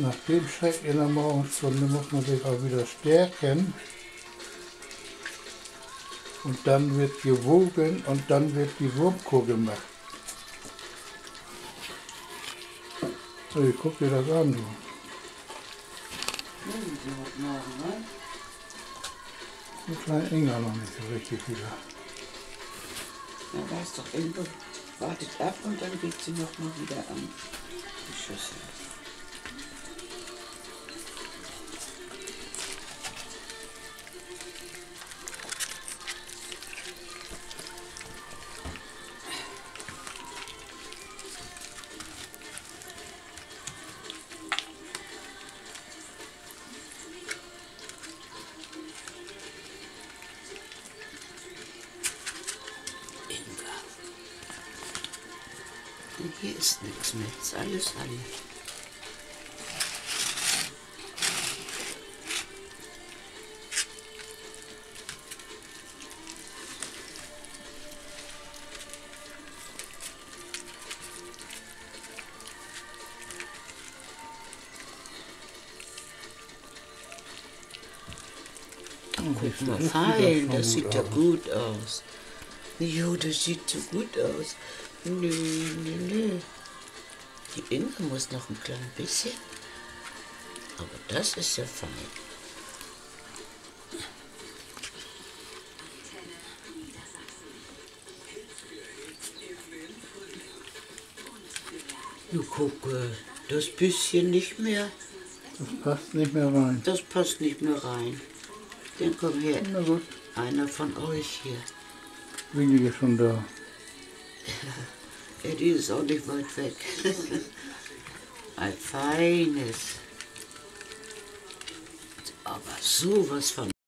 Nach dem Schreck in der Morgenstunde muss man sich auch wieder stärken. Und dann wird gewogen und dann wird die Wurmkur gemacht. So, ich guck dir das an, du. Hm, sie heute Morgen, ne? Die kleine Inga noch nicht so richtig wieder. Ja, weiß doch, Ingo wartet ab und dann geht sie noch mal wieder an die Schüssel. Inga. Und hier ist nichts mehr, ist alles alle. Guck mal, fein, das sieht ja gut aus. Jo, das sieht so gut aus. Nö, nö, nö. Die Inge muss noch ein klein bisschen. Aber das ist ja fein. Du gucke, das bisschen nicht mehr, Das passt nicht mehr rein. das passt nicht mehr rein. Dann komm her, Na gut, einer von euch hier. Ist schon da. Ja, die ist auch nicht weit weg. Ein feines. Aber sowas von